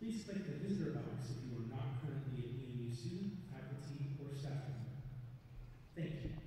Please click the visitor box if you are not currently a EMU student, faculty, or staff member. Thank you.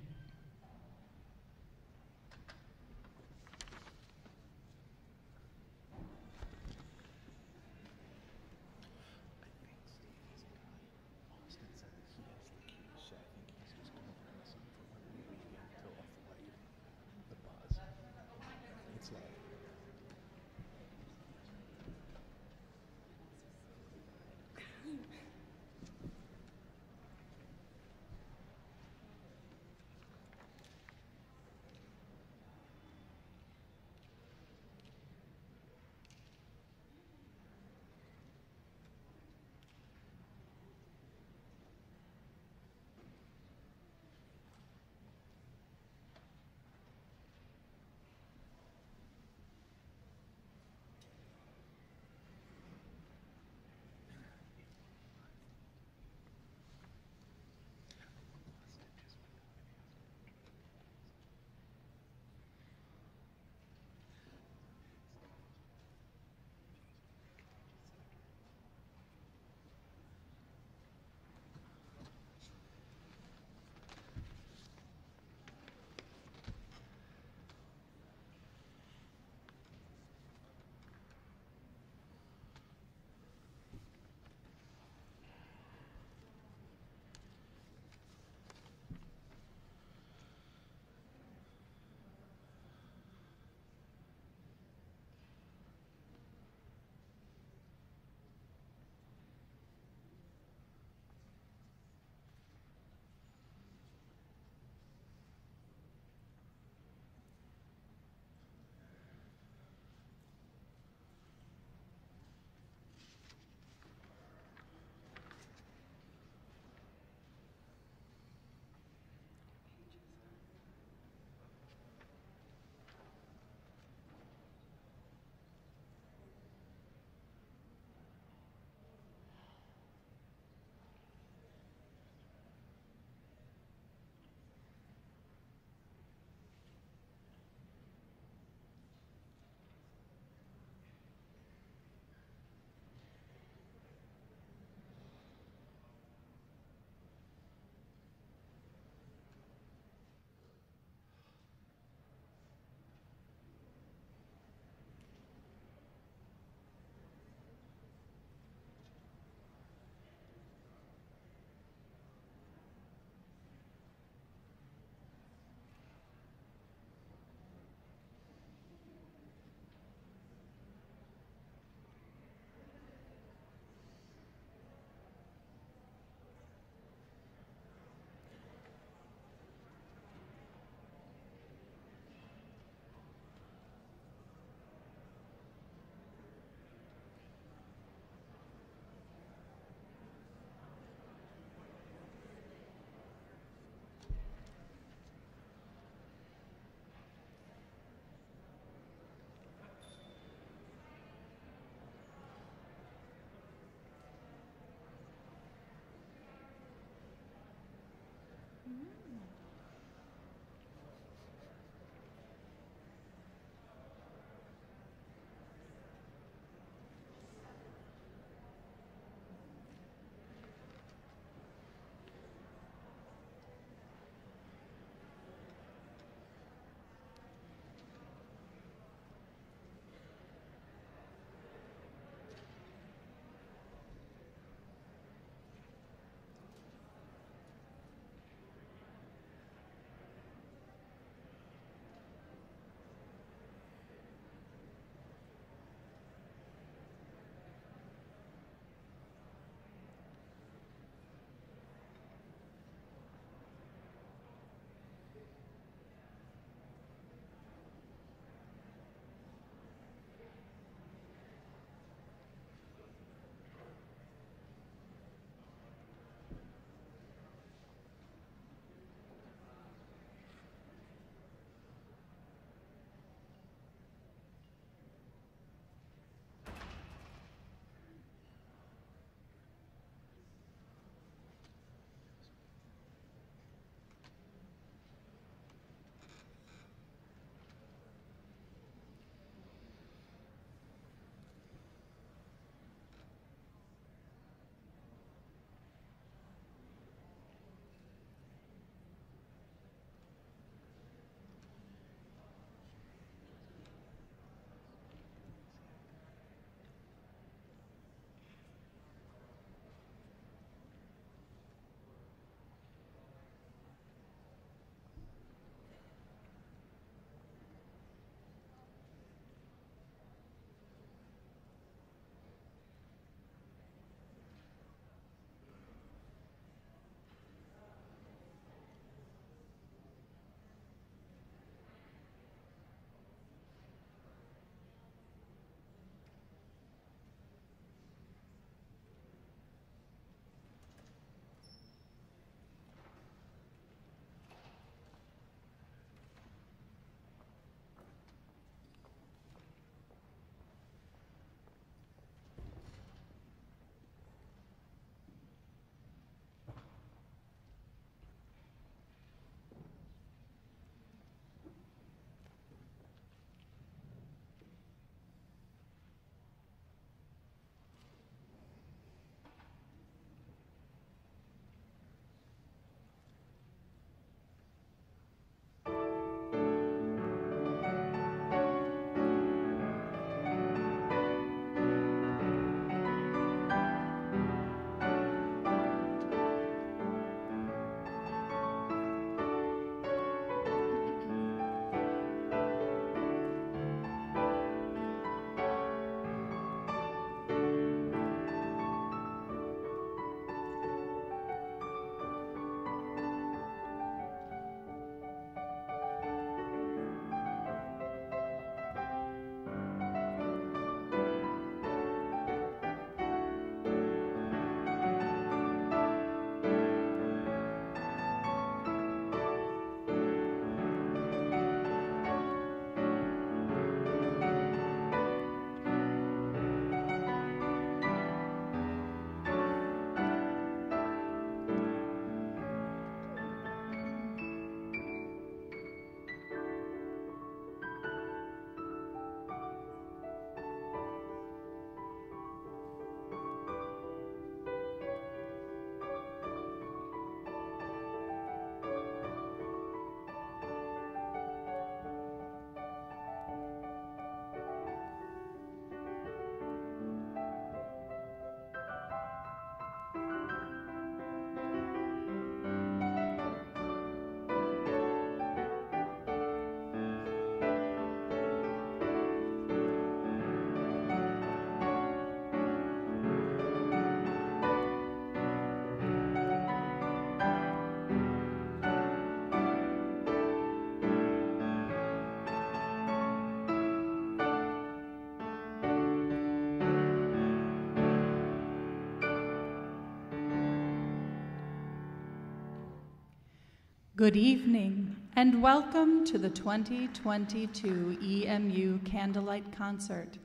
Good evening, and welcome to the 2022 EMU Candlelight Concert.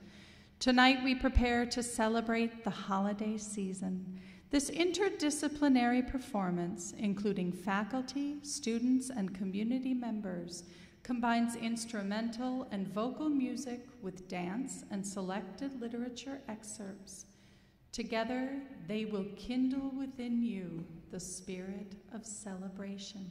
Tonight we prepare to celebrate the holiday season. This interdisciplinary performance, including faculty, students, and community members, combines instrumental and vocal music with dance and selected literature excerpts. Together, they will kindle within you the spirit of celebration.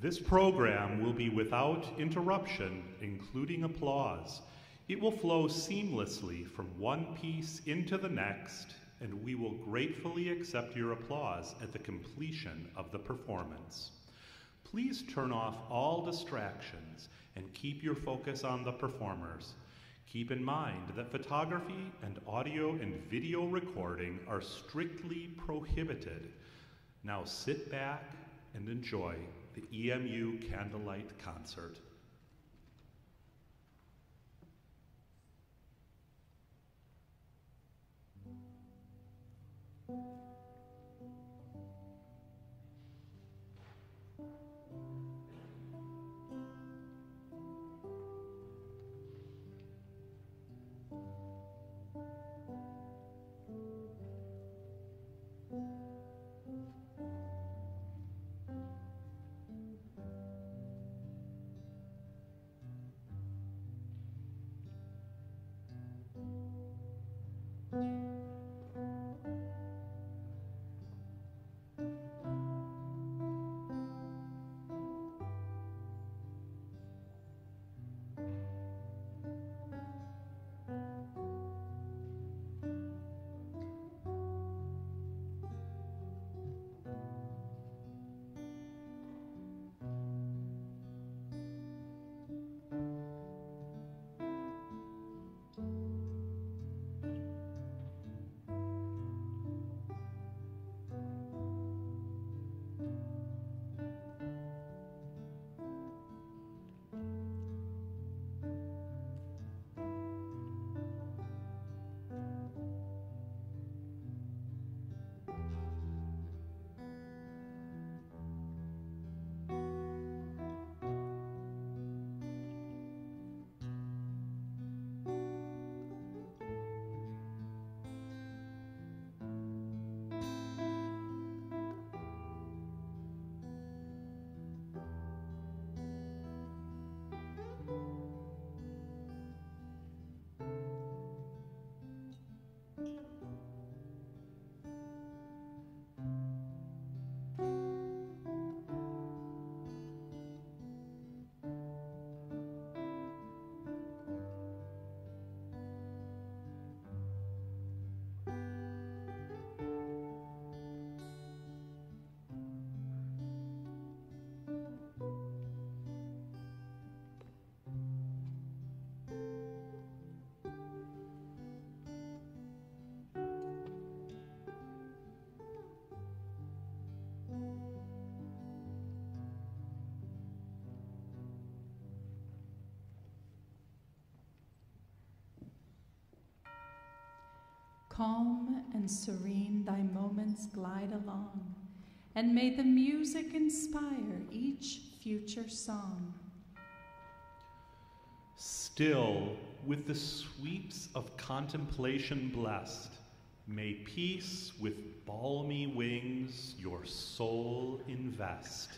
This program will be without interruption, including applause. It will flow seamlessly from one piece into the next, and we will gratefully accept your applause at the completion of the performance. Please turn off all distractions and keep your focus on the performers. Keep in mind that photography and audio and video recording are strictly prohibited. Now sit back and enjoy the EMU Candlelight Concert. Calm and serene thy moments glide along, and may the music inspire each future song. Still, with the sweeps of contemplation blessed, may peace with balmy wings your soul invest.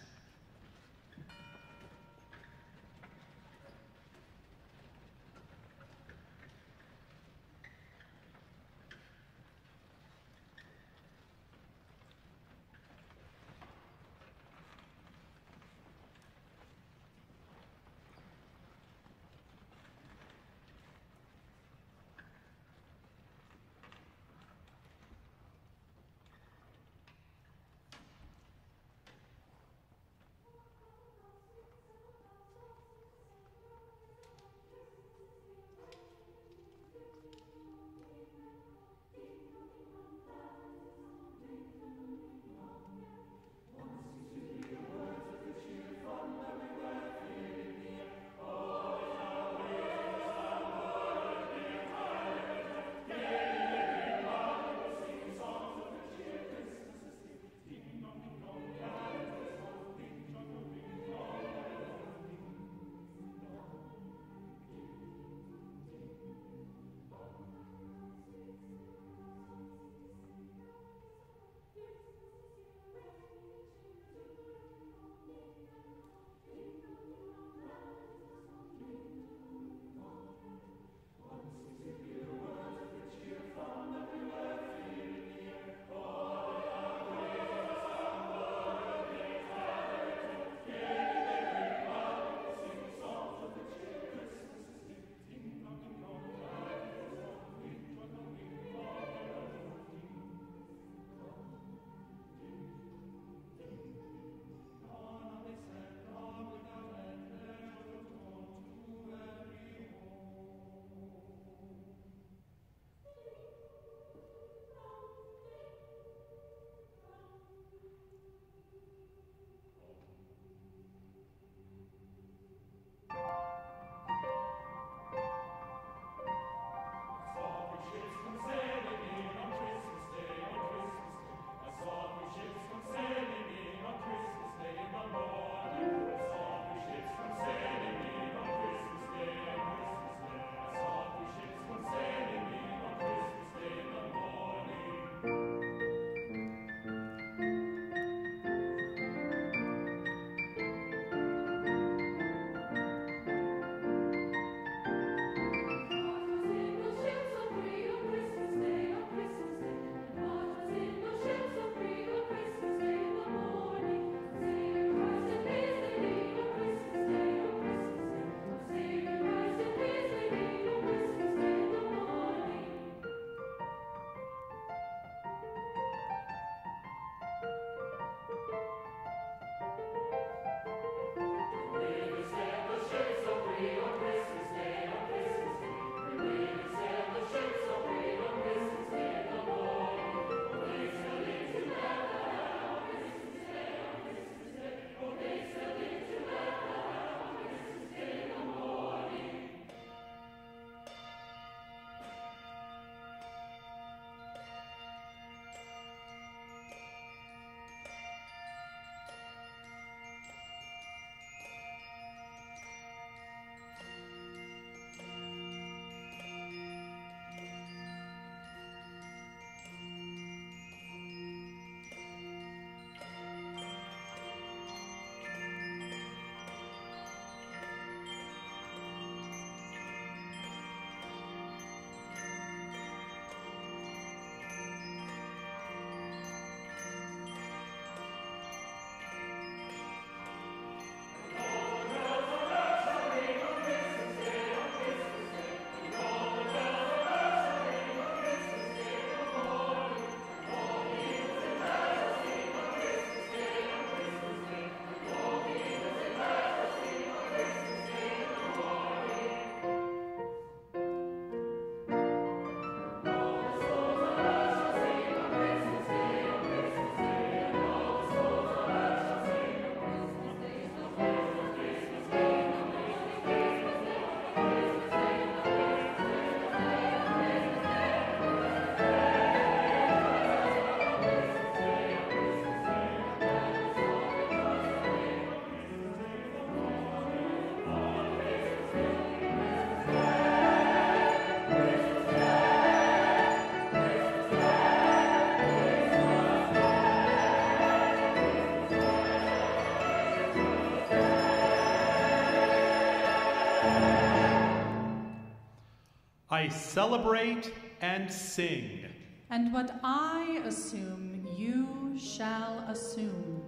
I celebrate and sing. And what I assume, you shall assume.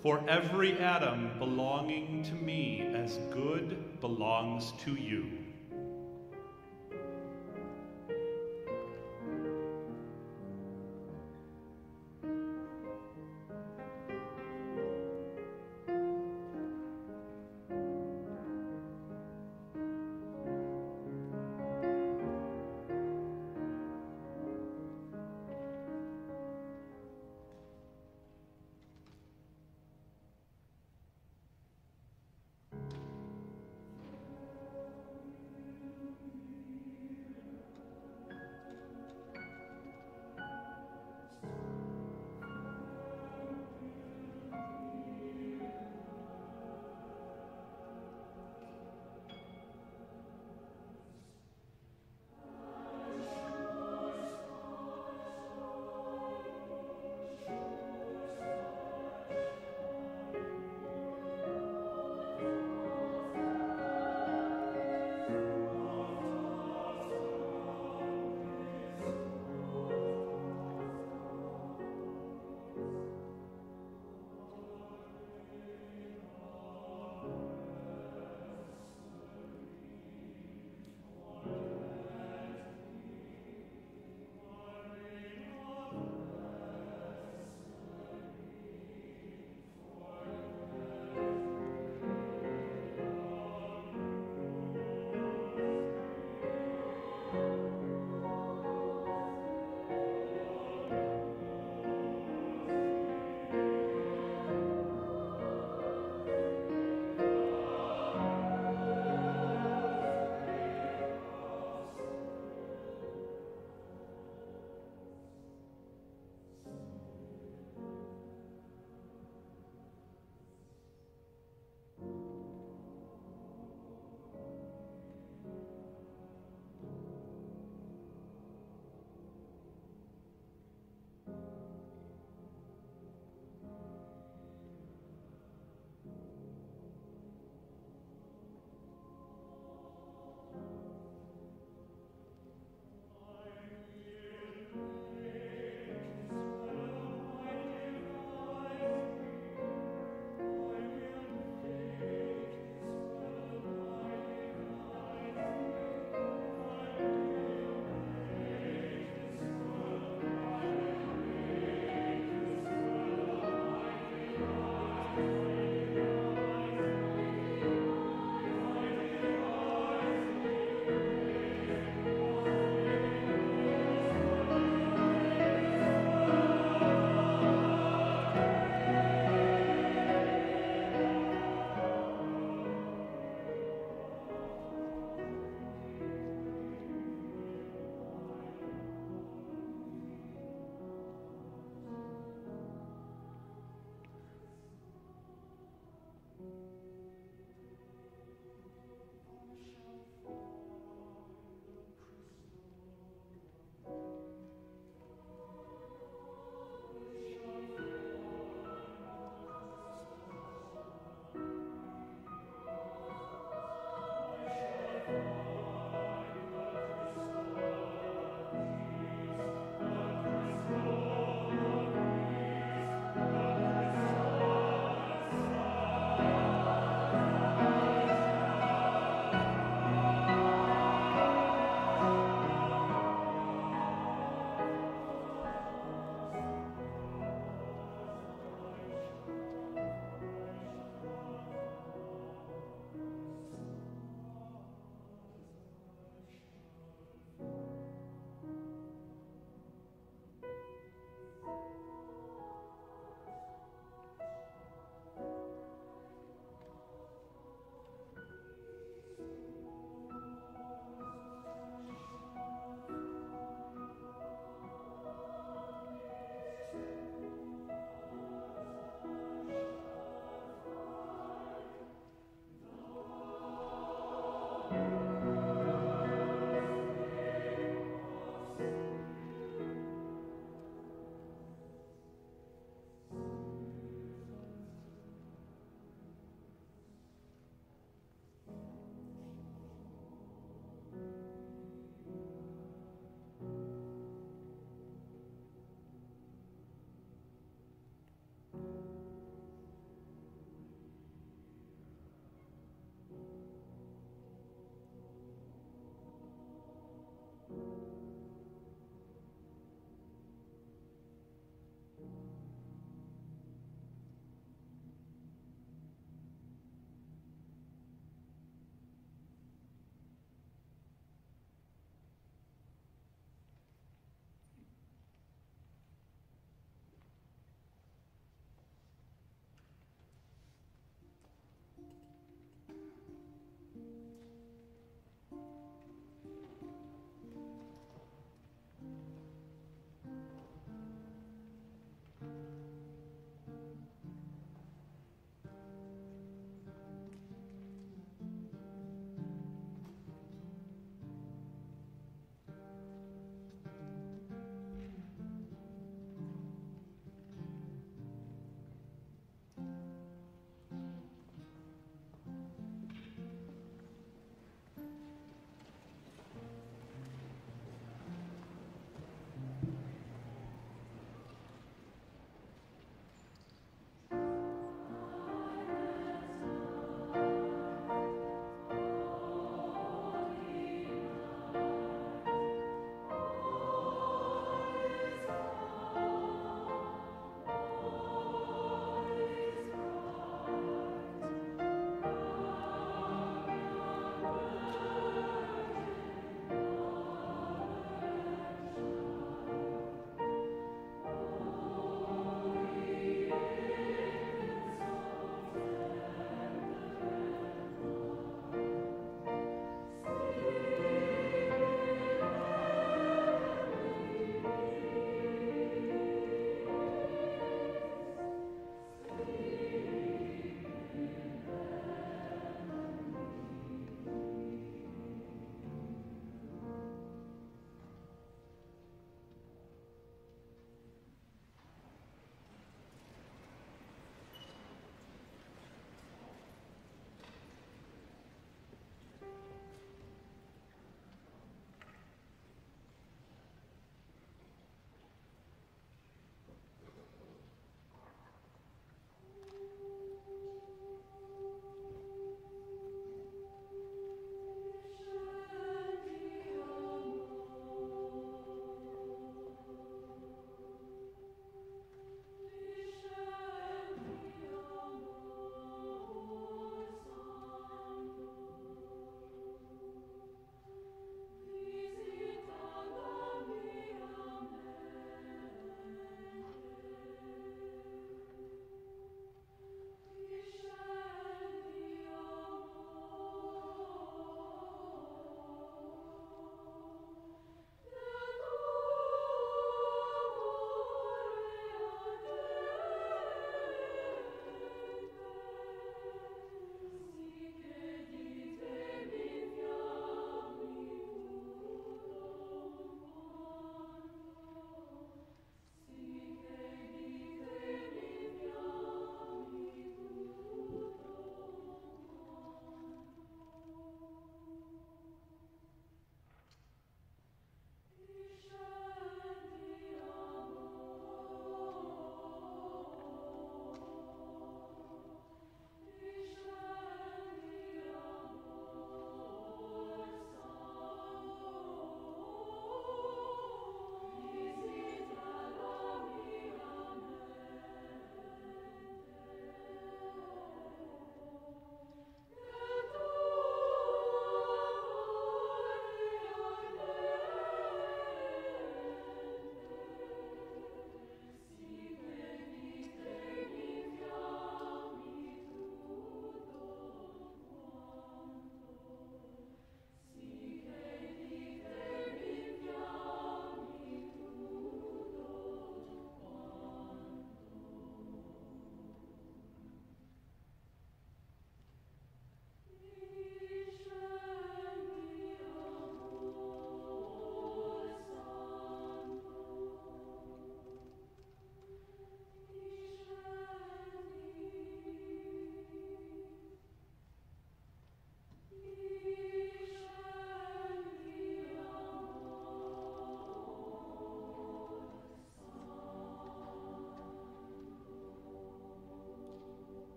For every atom belonging to me as good belongs to you.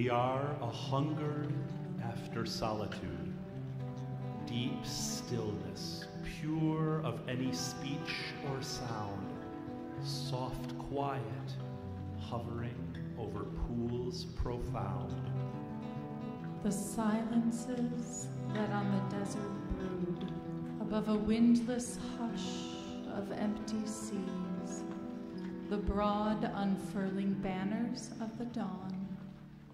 We are a hungered after solitude, deep stillness, pure of any speech or sound, soft quiet, hovering over pools profound. The silences that on the desert brood, above a windless hush of empty seas, the broad unfurling banners of the dawn,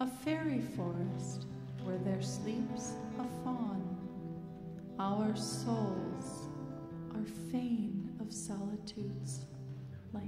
a fairy forest where there sleeps a fawn. Our souls are fain of solitudes like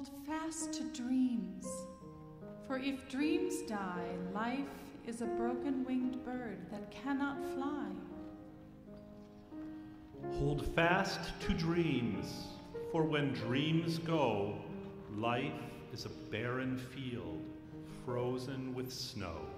Hold fast to dreams, for if dreams die, life is a broken winged bird that cannot fly. Hold fast to dreams, for when dreams go, life is a barren field frozen with snow.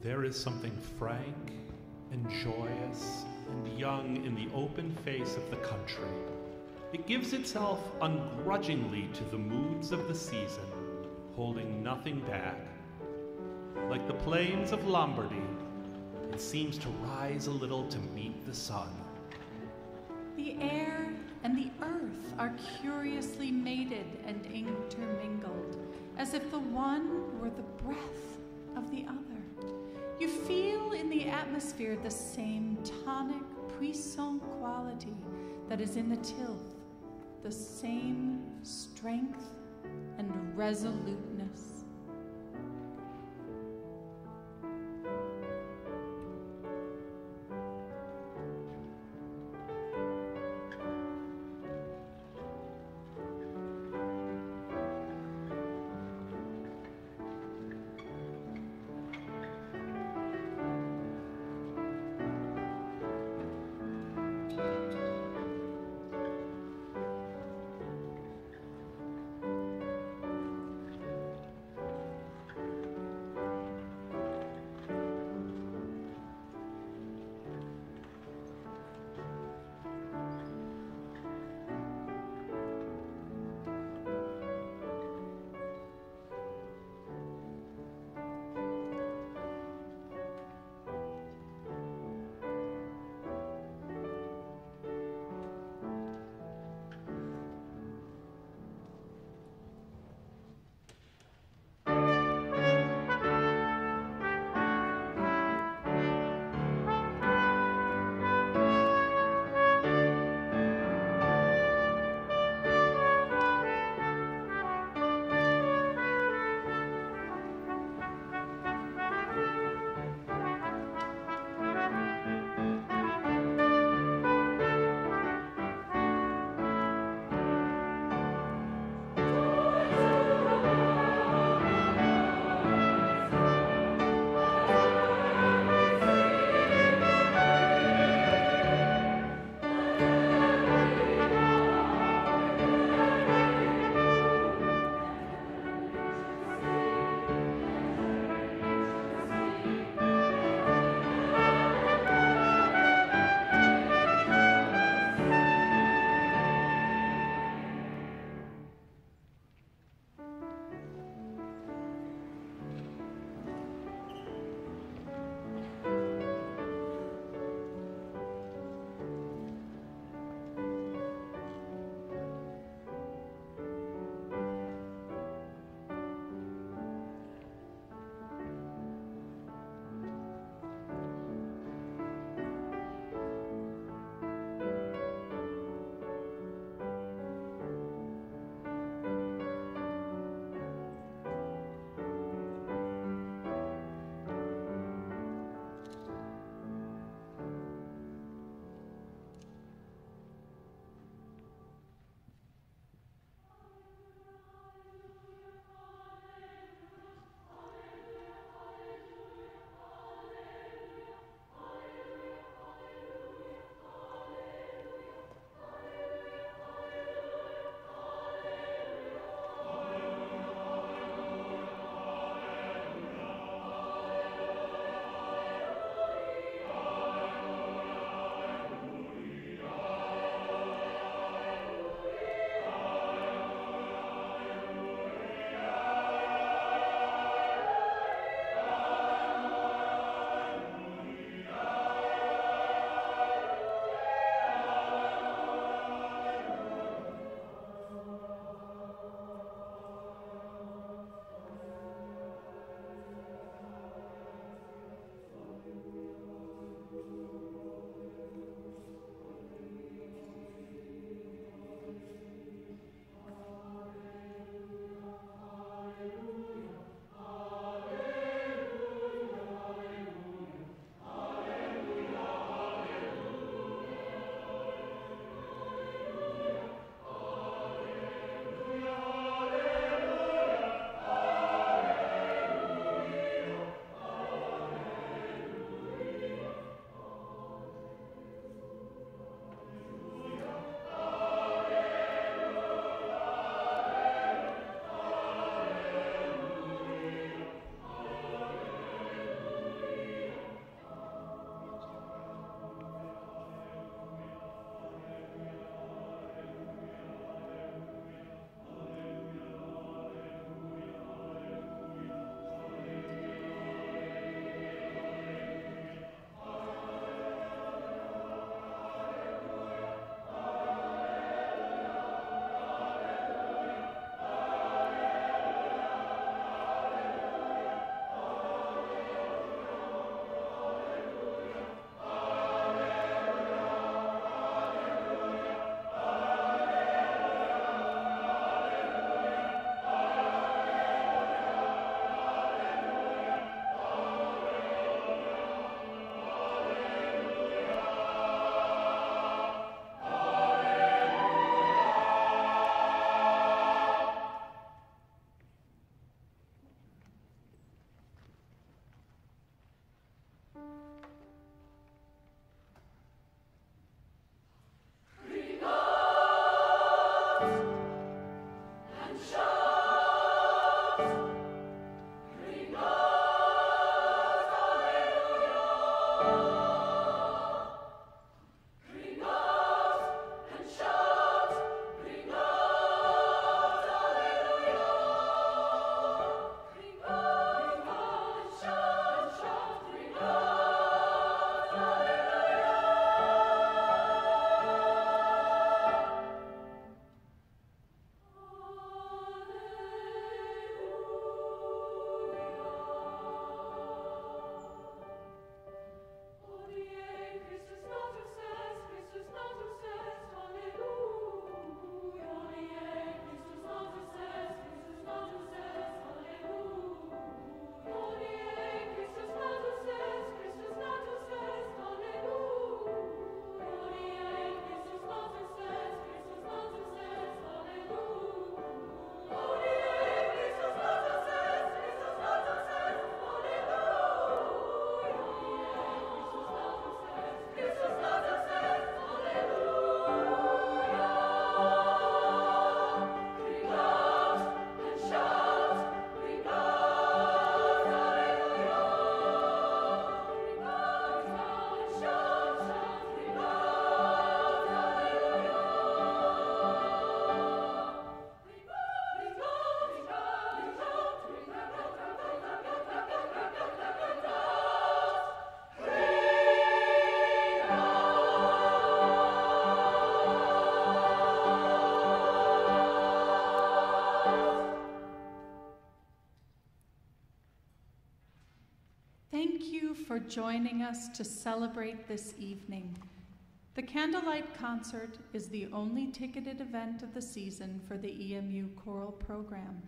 There is something frank and joyous and young in the open face of the country. It gives itself ungrudgingly to the moods of the season, holding nothing back. Like the plains of Lombardy, it seems to rise a little to meet the sun. The air and the earth are curiously mated and intermingled, as if the one atmosphere the same tonic, puissant quality that is in the tilth, the same strength and resoluteness. For joining us to celebrate this evening. The Candlelight Concert is the only ticketed event of the season for the EMU Choral Program.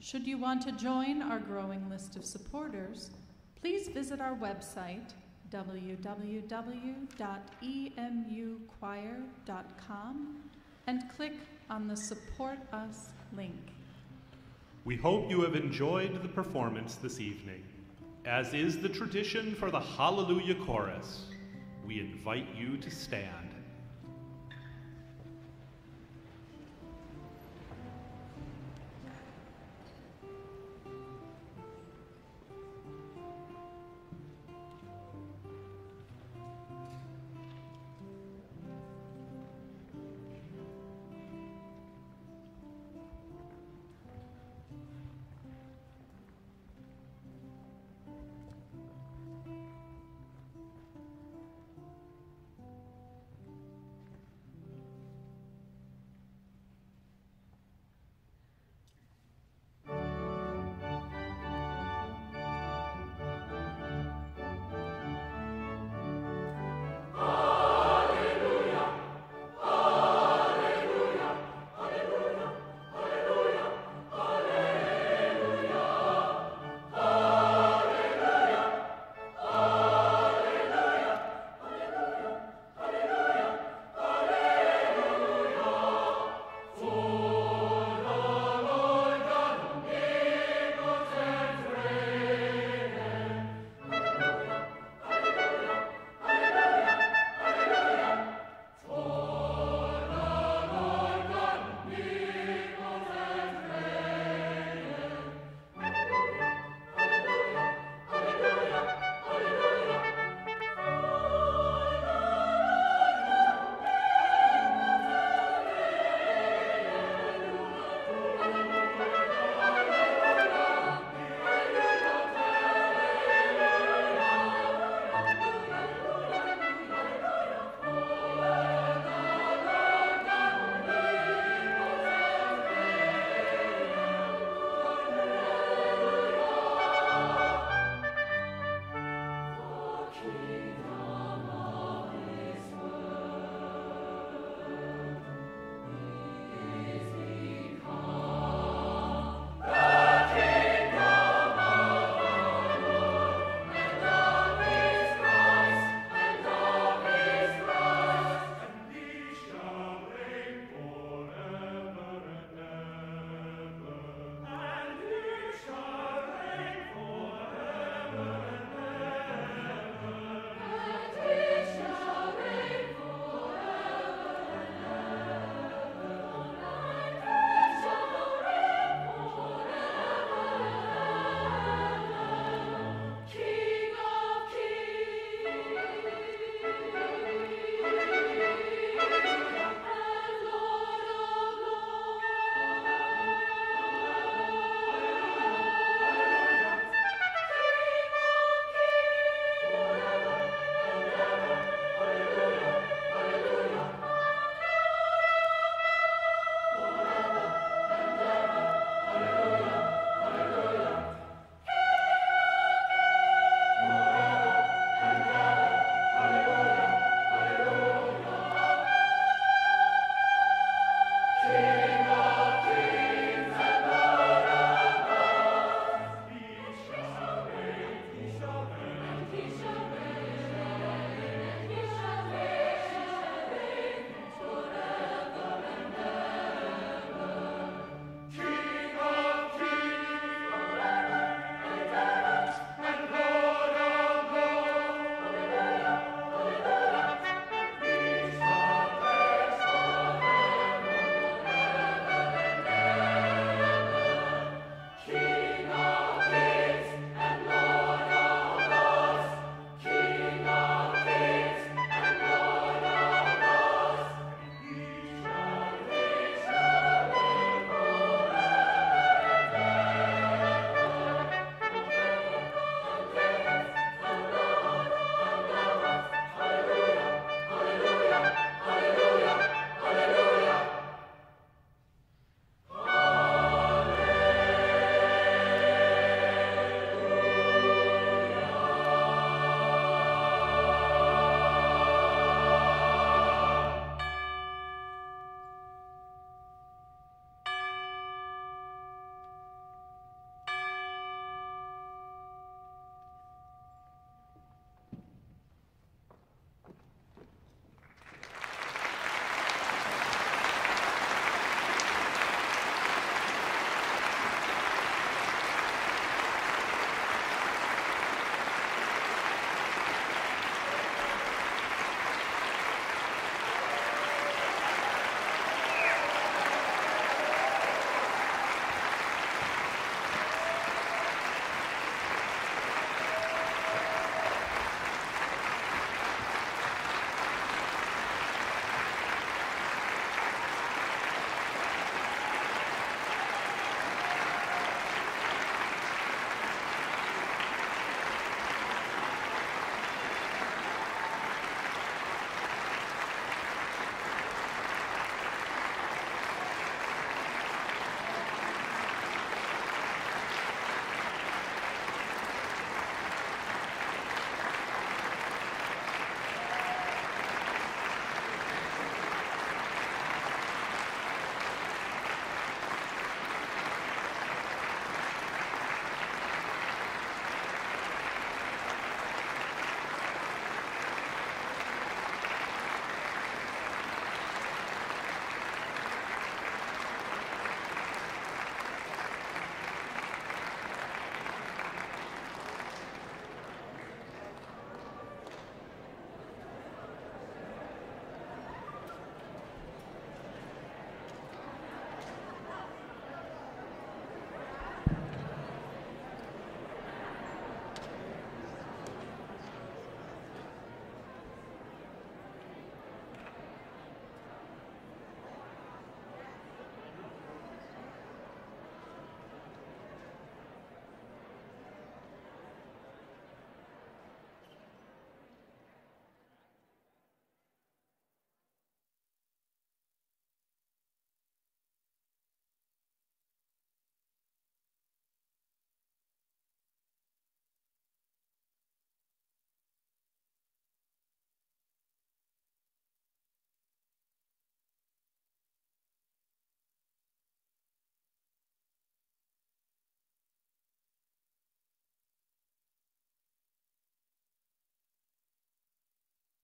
Should you want to join our growing list of supporters, please visit our website www.emuchoir.com and click on the Support Us link. We hope you have enjoyed the performance this evening. As is the tradition for the Hallelujah Chorus, we invite you to stand.